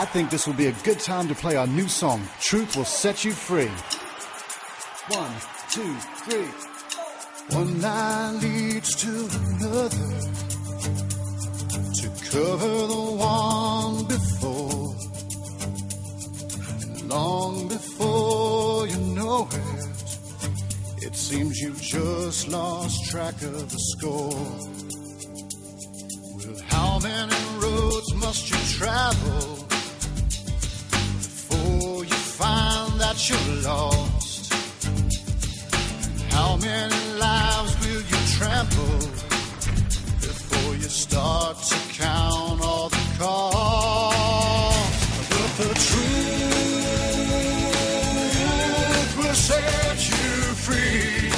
I think this will be a good time to play our new song, Truth Will Set You Free. One, two, three. One lie leads to another to cover the one before. And long before you know it, it seems you've just lost track of the score. Well, how many roads must you travel you're lost? How many lives will you trample before you start to count all the costs? But the truth will set you free.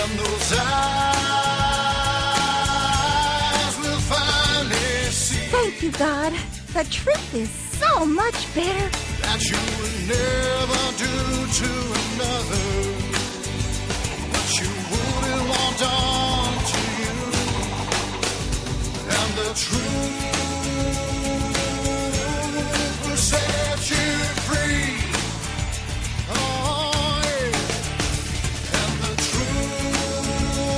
And those eyes will finally see Thank you, God. The truth is so much better. that you would never do to another what you wouldn't want done to you. And the truth will set you free. Oh, yeah. And the truth.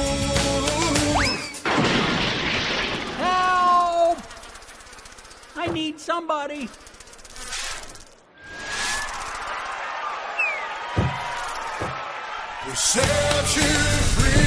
Help! I need somebody. Will set you free.